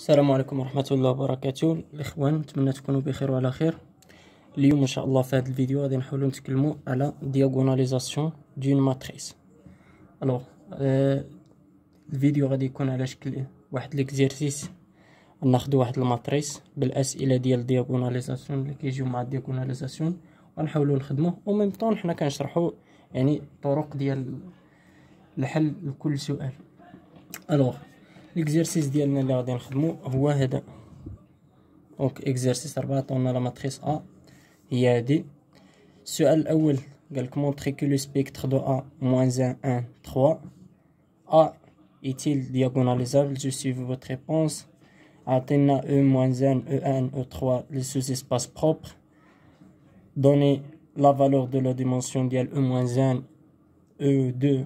السلام عليكم ورحمة الله وبركاته. الإخوان نتمنى تكونوا بخير وعلى خير. اليوم إن شاء الله في هذا الفيديو غادي نحاولوا نتكلموا على diagonalisation d'une matrice alors آه الفيديو غادي يكون على شكل واحد l'exercice. ناخذ واحد ال matrice بالأسئلة ديال diagonalisation اللي كيجيو مع diagonalisation ونحاولوا نخدموه. au même temps حنا كنشرحوا يعني طرق ديال الحل لكل سؤال. الوغ ليكزيرسيس ديالنا اللي غادي نخدمو هو هذا دونك اكزيرسيس ربعة عطونا لا ماتريس ا هي هادي السؤال الأول قالك مونطري كو لو سبيكتر دو ا موان ان ان تخوا ا est-il diagonalisable? Je suis votre réponse. عطينا e moins n e1 e3 les sous-espaces propres donnez la valeur de la dimension ديال e moins n e2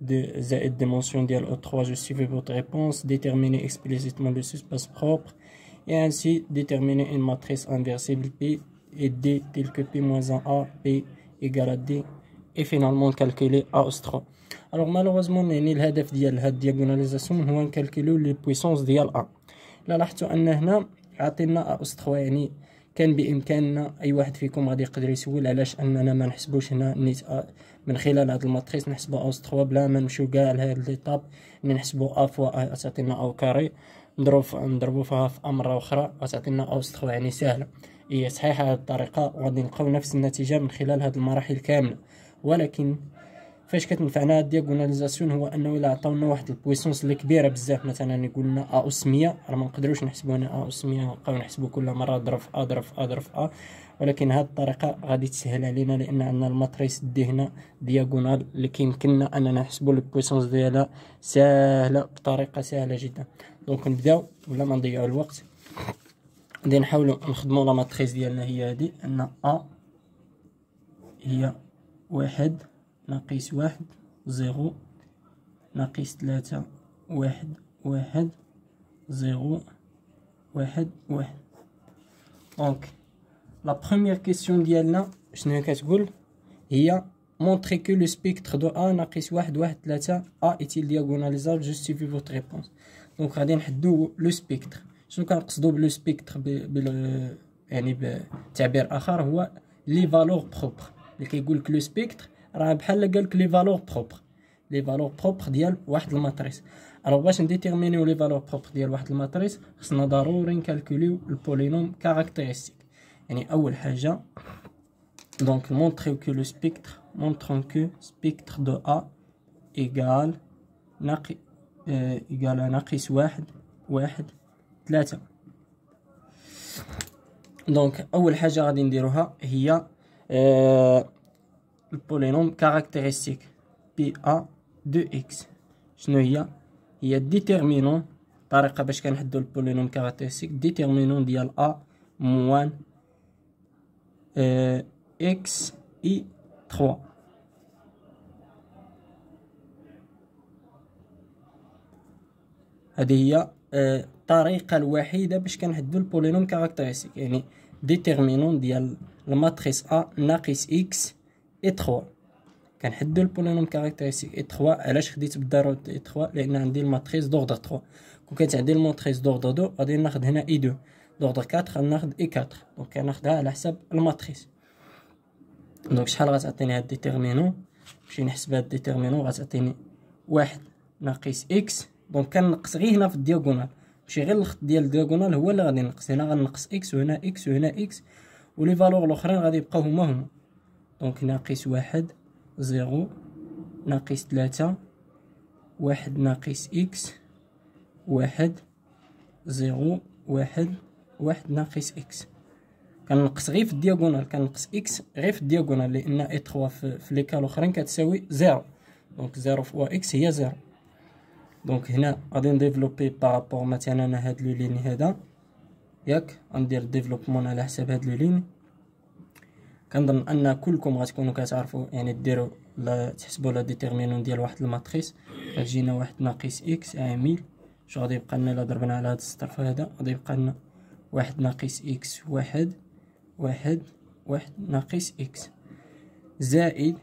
de Z dimension dial O3, je suivais votre réponse, déterminer explicitement le sous-espace propre et ainsi déterminer une matrice inversible P et D tel que P moins 1A, P égale à D et finalement calculer A3. Alors malheureusement يعني الهدف ديال هاد diagonalisation هو نكالكوليو لي بويسونس ديال A. لا لاحظتوا ان هنا عطينا A3 يعني كان بإمكاننا أي واحد فيكم غادي يقدر يسول علاش أننا ما نحسبوش هنا نيت من خلال هاد ال matrice نحسبو A أس 3 بلا ما نمشيو كاع لهاد les étapes نحسبو A fois A تعطينا au carré. نضرب نضربو فيها في أمر أخرى غتعطينا A أس 3 يعني سهلة. هي صحيحة هاد الطريقة وغادي نلقاو نفس النتيجة من خلال هاد المراحل كاملة. ولكن فاش كتنفعنا ال diagonalisation هو انه الا عطاونا واحد ال puissance اللي كبيرة بزاف. مثلا يقول لنا A أس 100 راه ما نقدروش نحسبوا هنا A أس 100 نبقاو نحسبوا كل مرة ضرب A ضرب A ضرب A. ولكن هاد الطريقة غادي تسهل علينا لأن عندنا ال matrice D هنا diagonale اللي كيمكننا أننا نحسبوا ال puissance ديالها سهله بطريقة سهلة جدا. donc نبداو ولا ما نضيعوا الوقت. غادي نحاولوا نخدموا la matrice ديالنا هي هادي أن A هي واحد. ناقص واحد زيرو. ناقص ثلاثة واحد واحد. زيرو واحد واحد. donc la première question ديالنا شنو هي كتقول هي montrer que le spectre de A ناقص واحد واحد ثلاثة A est-il diagonalisable justifiez votre réponse donc غادي نحدو le spectre شنو كنقصدو ب le spectre بال يعني بتعبير اخر هو les valeurs propres اللي كيقول لك le spectre راه بحال قالك les valeurs propres les valeurs propres ديال واحد ال matrice. alors باش نdéterminيو les valeurs propres ديال واحد ال matrice خصنا ضروري نcalculيو ال polynôme caractéristique يعني أول حاجة donc montrer que le spectre montrons que spectre de A égale ناقي égale ناقص واحد واحد ثلاثة. donc أول حاجة غادي نديروها هي آه ال polynôme caractéristique P A de X شنو هي هي déterminant طريقه باش كنحدو ال polynôme caractéristique déterminant ديال A moins X I 3 هذه هي الطريقة الوحيده باش كنحدو ال polynôme caractéristique يعني déterminant ديال ال matrice A ناقص X I 3 كنحدو ال polynôme caractéristique I 3 علاش خديت بالضرورة I 3 لأن عندي ال matrice d'ordre 3 كون كانت عندي ال matrice d'ordre 2 غادي ناخذ هنا I 2 d'ordre 4 غناخذ I 4 donc كناخذها على حساب ال matrice. donc شحال غتعطيني هاد déterminant نمشي نحسب هاد déterminant غتعطيني واحد ناقص X. donc كنقص غير هنا في ال diagonale. ماشي غير الخط ديال ال diagonale هو اللي غادي نقص هنا غنقص إكس وهنا إكس وهنا إكس. و les valeurs الأخرين غادي يبقاو هما هما. donc ناقص واحد zéro. ناقص ثلاثة واحد ناقص x. واحد zéro. واحد. واحد ناقص x. كنقص غير في ال diagonale كنقص x غير في ال diagonale لأن I trois في, les cases الآخرين كتساوي zéro. donc zéro fois x هي zéro. donc هنا غادي ن développer par rapport مثلا هاد la ligne هذا. ياك غندير développement على حساب هاد la ligne كنظن أن كلكم غتكونوا كتعرفوا يعني ديروا لا تحسبوا le déterminant ديال واحد ال matrice غتجينا واحد ناقص x عامل شو غادي يبقى لنا؟ إلا ضربنا على هاد السطر هذا غادي يبقى لنا واحد ناقص x واحد واحد واحد ناقص x. زائد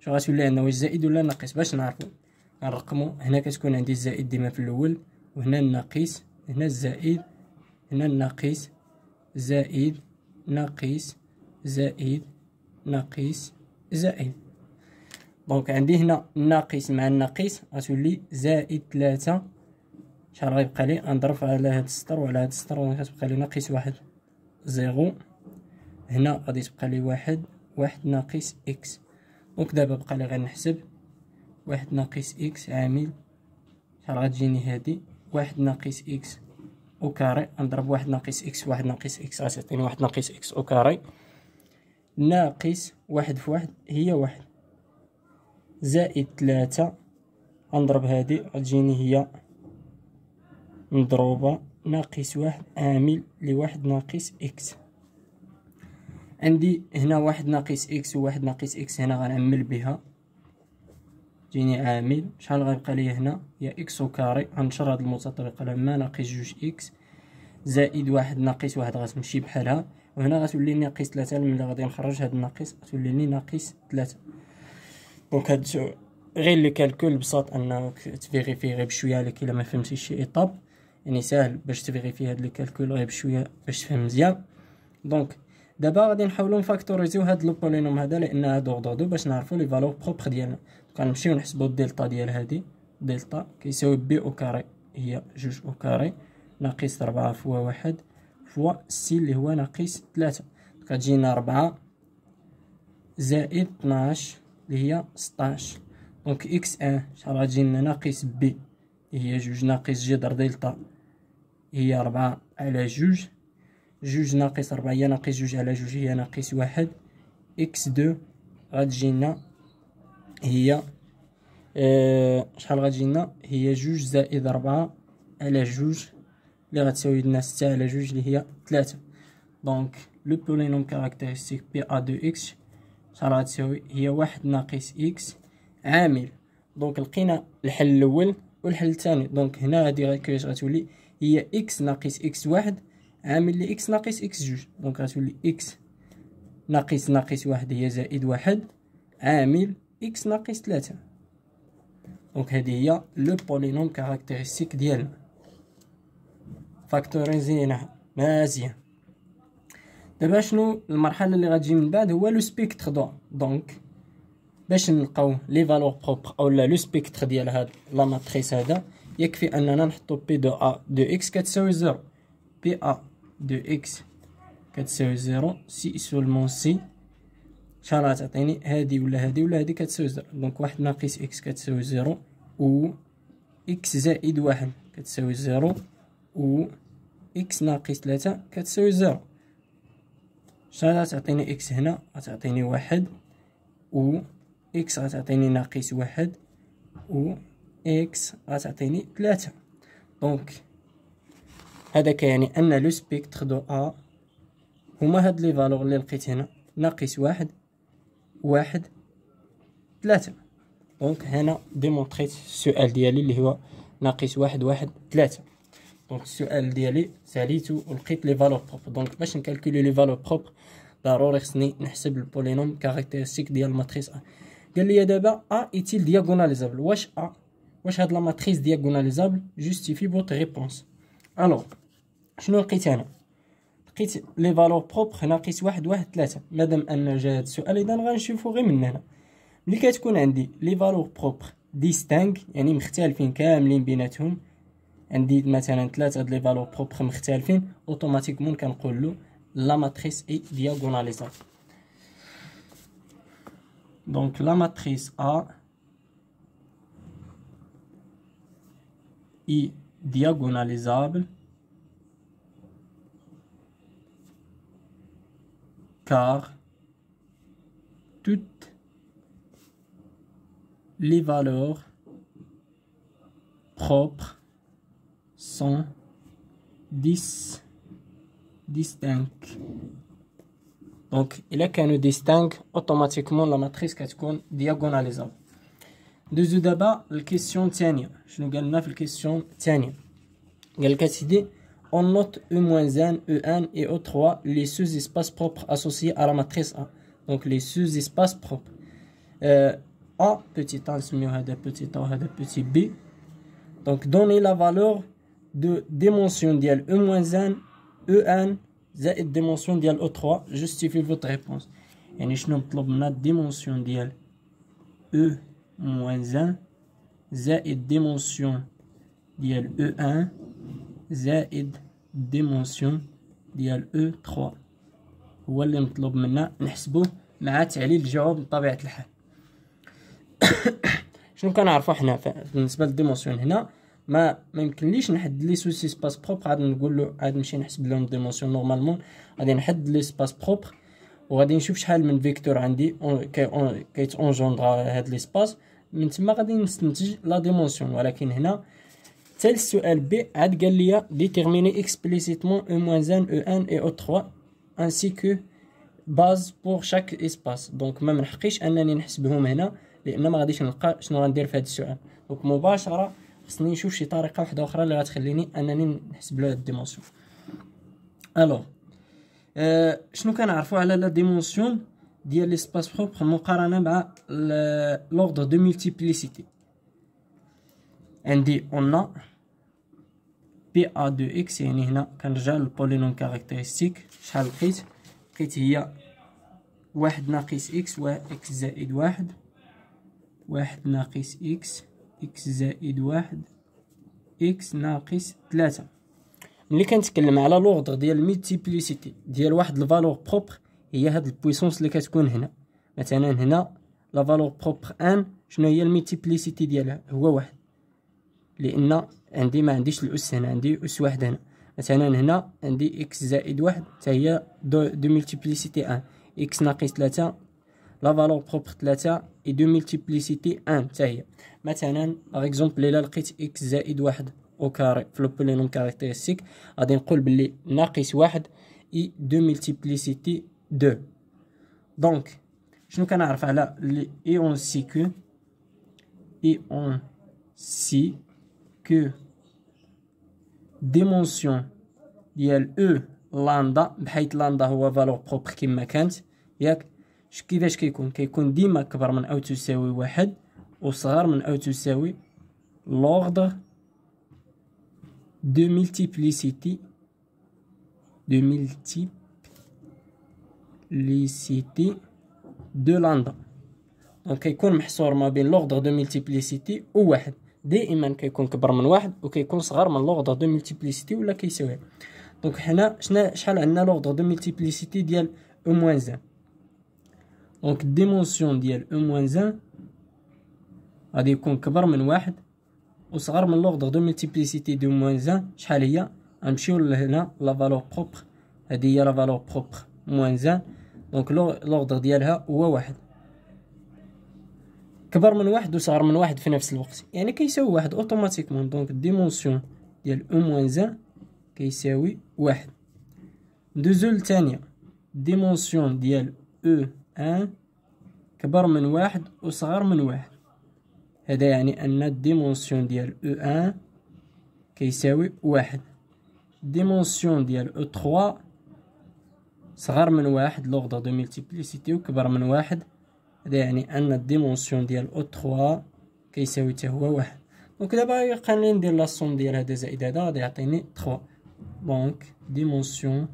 شو غتولي عندنا؟ واش زائد ولا ناقص باش نعرفو. كنرقمو هنا كتكون عندي الزائد ديما في الأول وهنا الناقص هنا الزائد هنا الناقص زائد ناقص زائد ناقص زائد. donc عندي هنا الناقص مع الناقص غتولي زائد ثلاثة. شحال غيبقى لي؟ نضرب على هاد السطر وعلى هاد السطر غتبقى لي ناقص واحد zéro. هنا غادي تبقى لي واحد واحد ناقص x. donc دابا بقى لي غير نحسب واحد ناقص x عامل شحال غتجيني هادي؟ واحد ناقص x au carré. نضرب واحد ناقص إكس واحد ناقص إكس. غتعطيني واحد ناقص x au carré. ناقص واحد في واحد هي واحد. زائد ثلاثة. غنضرب هادي غتجيني هي مضروبة. ناقص واحد عامل لواحد ناقص x. عندي هنا واحد ناقص إكس وواحد ناقص إكس هنا غنعمل بها. جيني عامل. شحال غيبقى ليا هنا؟ هي au carré غنشر هاد المتطابق لما ناقص جوج x زائد واحد ناقص واحد. غتمشي بحالها. وهنا غتولي ناقص ثلاثة ملي غادي نخرج هاد الناقص غتولي لي ناقص ثلاثة. donc هاد غير les calculs بساط انك ت vérifier غير بشويه عليك الا ما فهمتيش شي étape يعني ساهل باش ت vérifier هاد les calculs غير بشوية باش تفهم مزيان. donc دابا غادي نحاولو ن factoriser و هاد le polynôme هذا لأن دور دور دو باش نعرفو les valeurs propres ديالنا. غنمشيو نحسبو الدلتا ديال هادي دلتا كيساوي b au carré هي جوج au carré ناقص ربعة fois واحد. fois c اللي هو ناقص تلاتة كتجينا ربعة زائد طناش اللي هي ستاش donc x un شحال غتجينا ناقص b هي جوج ناقص جذر دلتا هي ربعة على جوج جوج ناقص ربعة هي ناقص جوج على جوج هي ناقص واحد إكس دو غتجينا هي شحال غتجينا هي جوج زائد ربعة على جوج اللي غتساوي لنا ستة على جوج اللي هي ثلاثة donc le polynôme caractéristique P A de x شحال غتساوي؟ هي واحد ناقص x عامل. donc لقينا الحل الأول والحل الثاني. donc هنا هادي كيفاش غتولي؟ هي إكس ناقص إكس واحد عامل لي إكس ناقص إكس جوج. donc غتولي x ناقص ناقص واحد هي زائد واحد عامل x ناقص ثلاثة donc هادي هي le polynôme caractéristique ديالنا. factorisé ناها مزيان دابا شنو المرحلة اللي غتجي من بعد؟ هو le spectre de. donc باش نلقاو les valeurs propres اولا le spectre ديال هاد la matrice هذا يكفي أننا نحطو P de A de x كتساوي zéro. P A de x كتساوي zéro. si seulement si شحال غتعطيني هادي ولا هادي ولا هادي كتساوي zéro. donc واحد ناقص x كتساوي zéro. و x زائد واحد كتساوي zéro. و x ناقص ثلاثة كتساوي zéro. شحال غتعطيني x هنا غتعطيني واحد. و x غتعطيني ناقص واحد. و x غتعطيني ثلاثة. donc هذا كيعني أن le spectre de A هما هاد les valeurs اللي لقيت هنا. ناقص واحد واحد ثلاثة. donc هنا démontré ت السؤال ديالي اللي هو ناقص واحد واحد ثلاثة. donc السؤال ديالي ساليتو ولقيت les valeurs propres donc باش ن calculer les valeurs propres ضروري خصني نحسب ال polynôme caractéristique ديال ال matrice A. قال لي دابا A est-elle diagonalisable واش A؟ واش هاد la matrice diagonalisable justifiez votre réponse alors شنو لقيت أنا؟ لقيت les valeurs propres هنا لقيت واحد واحد ثلاثة. مادام أن جا هاد السؤال إذا غنشوفو غير من هنا. ملي كتكون عندي les valeurs propres distinctes يعني مختلفين كاملين بيناتهم عندي مثلا ثلاثة د les valeurs propres مختلفين automatiquement كنقول له la matrice est diagonalisable donc la matrice A اي diagonalisable car toutes les valeurs propres sont dis, distincts. Donc, il est qu'elle nous distingue automatiquement la matrice qui est diagonalisable. Deux d'abord, la question tienne. Je nous gagne la question tienne. Il y a on note E-N, E1 et E3 les sous-espaces propres associés à la matrice A. Donc, les sous-espaces propres. Euh, a, petit a, petit A, petit B. Donc, donner la valeur دو ديمونسيون ديال أو موان ان أو ان زائد ديمونسيون ديال أو 3 جوستيفي فوت ريبونس يعني شنو مطلوب منا dimension ديال E moins un زائد dimension ديال E un زائد dimension ديال E 3 هو اللي مطلوب منا نحسبوه مع تعليل الجواب بطبيعه الحال شنو كنعرفو حنا بالنسبة لل dimension هنا ما ما يمكنليش نحدد les sous-espaces propres عاد نقول له عاد نمشي نحسب لهم dimension normalement غادي نحدد les espaces propres وغادي نشوف شحال من vecteur عندي qui engendre هاد les espaces من تما غادي نستنتج la dimension ولكن هنا حتى السؤال b عاد قال لي déterminer explicitement E moins un E un et E 3 ainsi que base pour chaque espace donc ما منحقيش انني نحسبهم هنا لأن ما غاديش نلقى شنو غندير في هذا السؤال دونك مباشره خصني نشوف شي طريقة واحدة أخرى اللي غتخليني أنني نحسب له ال dimension. Alors euh شنو كنعرفوا على la dimension ديال l'espace propre مقارنة مع l'ordre de multiplicité عندي en P A de x يعني هنا كنرجع لل polynôme caractéristique شحال لقيت؟ لقيت هي واحد ناقص إكس و إكس زائد واحد واحد ناقص إكس إكس زائد واحد x ناقص تلاتة ملي كنتكلم على l'ordre ديال ال multiplicité ديال واحد ال valeur propre هي هاد ال puissance اللي كتكون هنا. مثلا هنا la valeur propre un شنو هي ال multiplicité ديالها؟ هو واحد. لأن عندي ما عنديش الأس هنا عندي أس واحد هنا. مثلا هنا عندي x زائد واحد حتى هي de, de multiplicité un. x ناقص تلاتة la valeur propre تلاتة est de multiplicité un حتى هي. مثلا par exemple الا لقيت x زائد واحد au carré في le polynôme caractéristique غادي نقول بلي ناقص واحد est de multiplicité deux donc شنو كنعرف على les et on sait que et on sait que dimension ديال E lambda بحيث لاندا هو valeur propre كيما كانت ياك كيفاش كيكون؟ كيكون ديما كبر من أو تساوي واحد. وصغر من أو تساوي l'ordre de multiplicité de multiplicité de lambda donc كيكون محصور ما بين l'ordre de multiplicité و واحد دائما كيكون كبر من واحد وكيكون صغر من l'ordre de multiplicité ولا كيساوي donc حنا شنا شحال عندنا l'ordre de multiplicité ديال E moins un donc ال dimension ديال E moins un غادي يكون كبر من واحد وصغر من l'ordre de multiplicité de moins un شحال هي؟ غنمشيو لهنا la valeur propre هادي هي la valeur propre moins un donc l'ordre ديالها هو واحد. كبر من واحد وصغر من واحد في نفس الوقت. يعني كيساوي واحد automatiquement donc ال dimension ديال E moins un كيساوي واحد. ندوزو لتانية dimension ديال E un كبر من واحد وصغر من واحد. هذا يعني أن ال dimension ديال E un كيساوي واحد. dimension ديال E trois صغر من واحد l'ordre de multiplicité وكبر من واحد. هذا يعني أن ال dimension ديال E trois كيساوي حتى هو واحد. donc دابا خليني ندير la somme ديال هذا زائد هذا غادي يعطيني trois donc dimension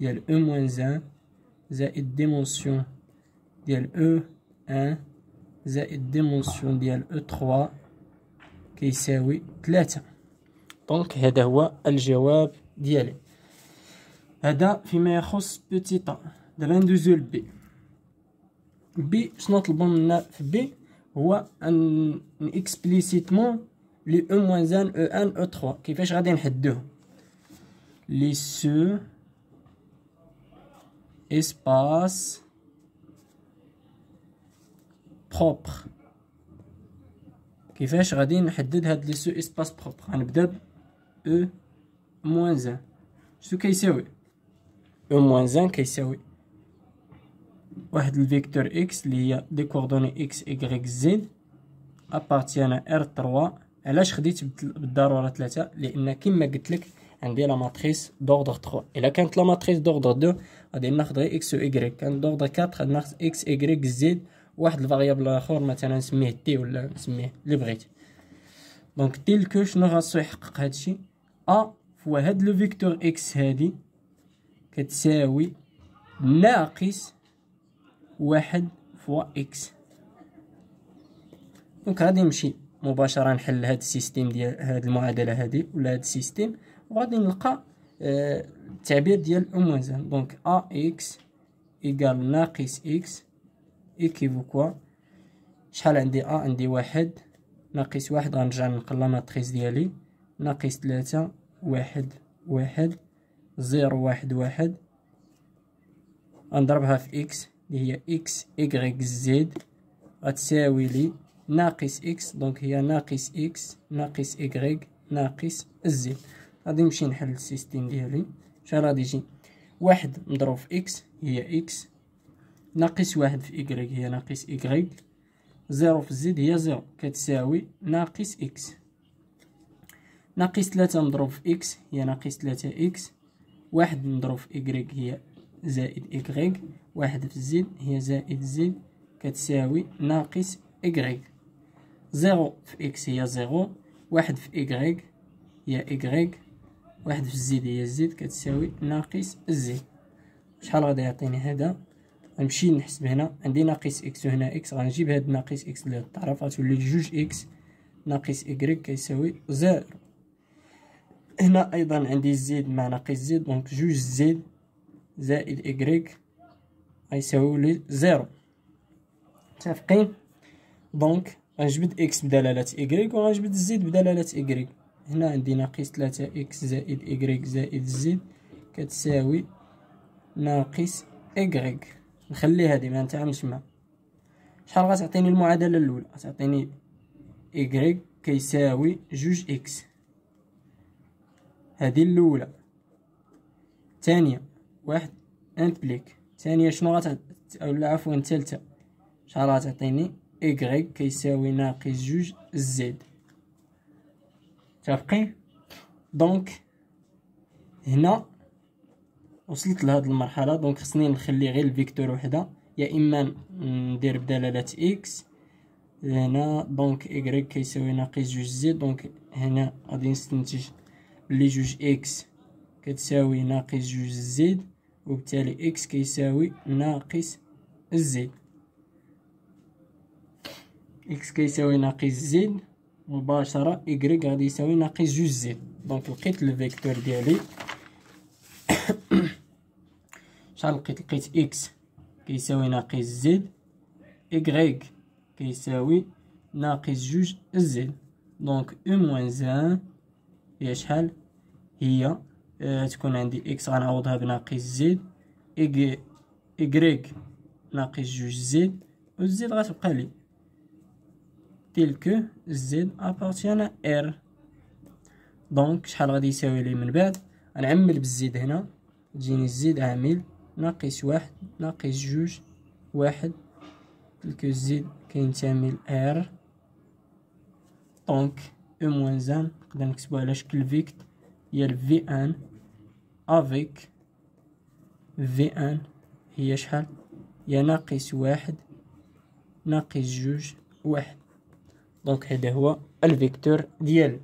ديال E moins un زائد dimension ديال E un زائد dimension ديال E trois كيساوي تلاتة donc هذا هو الجواب ديالي. هذا فيما يخص petit a دابا ندوزو ل b b شنو طلبو منا في b هو أن explicitement les E moins un E un E 3 كيفاش غادي نحدوه؟ les sous-espaces propres كيفاش غادي نحدد هاد les sous-espaces propres غنبدا ب E moins un شنو كيساوي E moins un كيساوي واحد ال vecteur x اللي هي de coordonnées x y z appartient R 3 علاش خديت بالضرورة 3 لأن كما قلت لك عندي la matrice d'ordre 3 إلا كانت la matrice d'ordre 2 غادي ناخذ غير إكس و ايكغيك كانت d'ordre 4 غادي ناخذ إكس ايكغيك زد واحد ال variable آخر مثلا نسميه t ولا نسميه اللي بغيت. donc tel que شنو خاصو يحقق هادشي A fois هاد le vecteur x هادي. كتساوي ناقص واحد fois x donc غادي نمشي مباشره نحل هاد ال système ديال هاد المعادلة هادي ولا هاد ال système. وغادي نلقى آه التعبير ديال E moins donc A x égal ناقص x équivaut à quoi شحال عندي A عندي واحد. ناقص واحد غنرجع نقل la matrice ديالي. ناقص تلاتة واحد واحد. zéro واحد واحد. غنضربها في x. اللي هي إكس ايكغيك زد. غتساوي لي ناقص x. donc هي ناقص إكس ناقص ايكغيك ناقص زد. غادي نمشي نحل ال système ديالي. شحال غادي يجي؟ واحد مضروب في إكس. هي إكس. ناقص واحد في إكغيك هي ناقص y zéro في z هي zéro. كتساوي ناقص x ناقص تلاتة مضروب في x هي ناقص تلاتة x واحد مضروب في إكغيك هي زائد إكغيك واحد في z هي زائد z كتساوي ناقص y zéro في x هي zéro. واحد في إكغيك هي إكغيك واحد في z هي z كتساوي ناقص z شحال غادي يعطيني هذا؟ غنمشي نحسب هنا. عندي ناقص x وهنا x غنجيب هاد ناقص x اللي الطرف. غتولي جوج x ناقص إكغيك كيساوي zéro. هنا أيضا عندي z مع ناقص z donc جوج z زائد إكغيك غيساوي لي zéro. متفقين؟ donc غنجبد x بدلالة إكغيك وغنجبد z بدلالة إكغيك هنا عندي ناقص تلاتة x زائد إكغيك زائد z كتساوي ناقص إكغيك نخلي هادي ما نتعاملش معها شحال غتعطيني المعادلة الأولى؟ غتعطيني إكغيك كيساوي جوج x هادي الأولى. الثانية واحد implique الثانية شنو غت أولا عفوا الثالثة شحال غتعطيني إكغيك كيساوي ناقص جوج z متفقين donc هنا وصلت لهاد المرحلة donc خصني نخلي غير ال vecteur وحدة. يا إما ندير بدلاله x هنا donc y كيساوي ناقص جوج z donc هنا غادي نستنتج بلي جوج x كتساوي ناقص جوج z وبالتالي x كيساوي ناقص z x كيساوي ناقص z مباشرة إكغيك غادي يساوي ناقص جوج z donc لقيت ال vecteur ديالي. شحال لقيت لقيت x كيساوي ناقص z إكغيك كيساوي ناقص جوج z donc E moins un هي شحال؟ هي آه تكون عندي x غنعوضها بناقص z إكغيك ناقص جوج z و z غتبقى لي. tel que z appartient à R donc شحال غادي يساوي لي من بعد؟ غنعمل بال z هنا. تجيني ال z عامل ناقص واحد ناقص جوج واحد tel que z كينتمي ل R donc E moins un نقدر نكتبو على شكل Vect هي V un avec V un هي شحال؟ هي ناقص واحد ناقص جوج واحد. donc هذا هو ال vecteur ديال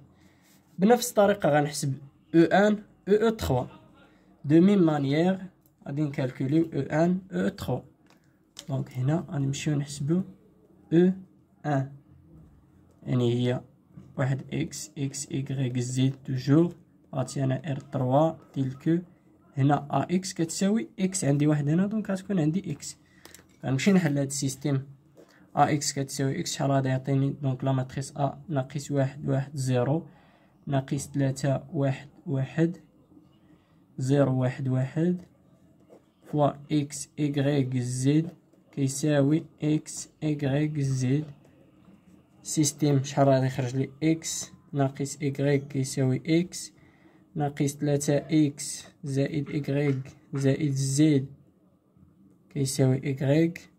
بنفس الطريقة غنحسب E un أو E 3 de même manière غادي نكالكوليو E un E 3 donc هنا غنمشيو نحسبو E un. يعني هي واحد إكس إكس ايكغيك زيد توجور عطينا R 3 tel que هنا A X كتساوي X. عندي واحد هنا donc غتكون عندي x. غنمشي نحل هاد ال système. A X كتساوي X. شحال غادي يعطيني؟ donc la matrice A ناقص واحد واحد zéro. ناقص تلاتة واحد واحد. zéro واحد واحد. فوا إكس إكغيك زد كيساوي إكس إكغيك زد système شحال غادي يخرج لي x ناقص إكغيك كيساوي x ناقص تلاتة x زائد إكغيك زائد z كيساوي إكغيك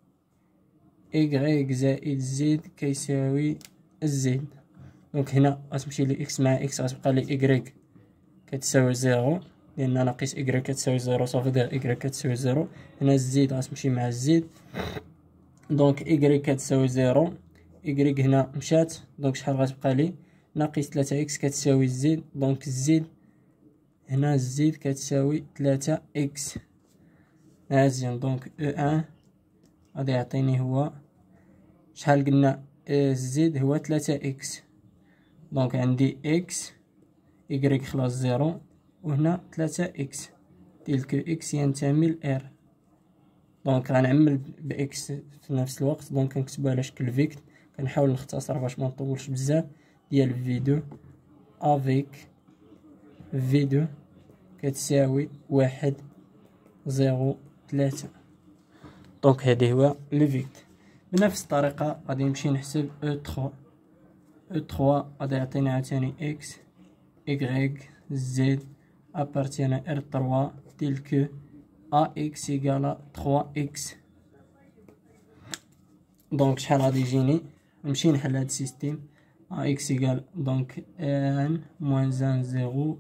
إكغيك زائد z كيساوي z donc هنا غتمشي لي x مع x غتبقى لي إكغيك كتساوي zéro. لأن ناقص إكغيك كتساوي zéro صافي دير إكغيك كتساوي zéro. هنا ال z غتمشي مع ال z donc y كتساوي zéro. إكغيك هنا مشات. donc شحال غتبقى لي؟ ناقص تلاتة x كتساوي ال z donc ال z هنا z كتساوي تلاتة x مزيان. donc E un غادي يعطيني هو. شحال قلنا z هو تلاتة x donc عندي إكس إيكغيك خلاص zéro. وهنا تلاتة x tel que x ينتمي ل R donc غنعمل ب x في نفس الوقت. donc كنكتبو على شكل Vect كنحاول نختصر باش منطولش بزاف. ديال V deux avec V deux كتساوي واحد zéro تلاتة donc هادي هو le Vect بنفس الطريقة غادي نمشي نحسب أو تخوا أو تخوا غادي يعطيني عاوتاني x y, z. appartiennent à R3 tel que ax égale à 3x donc شحال غادي يجيني؟ نمشي نحل هاد ال système. Ax égale donc un moins un zéro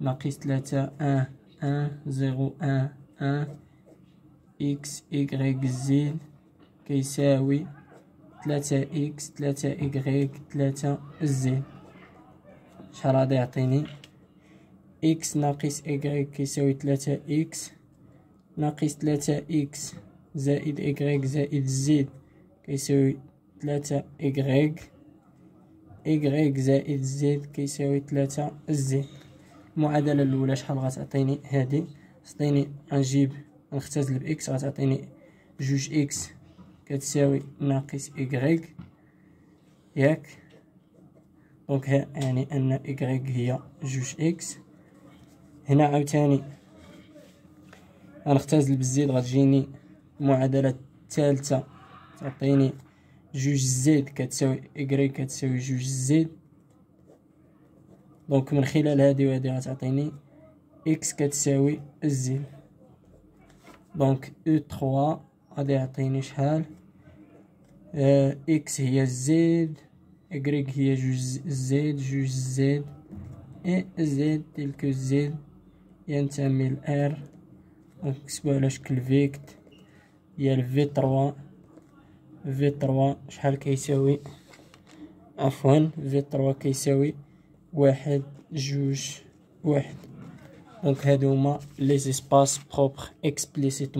ناقص تلاتة un un zéro un un x y z كيساوي تلاتة x تلاتة y تلاتة z شحال غادي يعطيني؟ إكس ناقص ايكغيك كيساوي تلاتة إكس ناقص تلاتة إكس زائد ايكغيك زائد زد كيساوي تلاتة ايكغيك ايكغيك زائد زد كيساوي تلاتة زد المعادلة الأولى شحال غتعطيني هادي؟ خصني غنجيب نختزل ب x غتعطيني جوج إكس كتساوي ناقص إكغيك ياك؟ donc يعني أن y هي جوج x هنا عاوتاني. غنختزل بال z غتجيني المعادلة الثالثة. تعطيني جوج z كتساوي y كتساوي جوج z. donc من خلال هادي وهادي غتعطيني x كتساوي z. donc أو trois غادي يعطيني شحال؟ آه x هي z y هي جوج z جوج z et z tel que z ينتمي ل R نكتبو على شكل vect ديال V trois V trois شحال كيساوي؟ عفوا V trois كيساوي واحد جوج واحد. دونك هادو هما لي زيسباس بروبر اكسبليسيت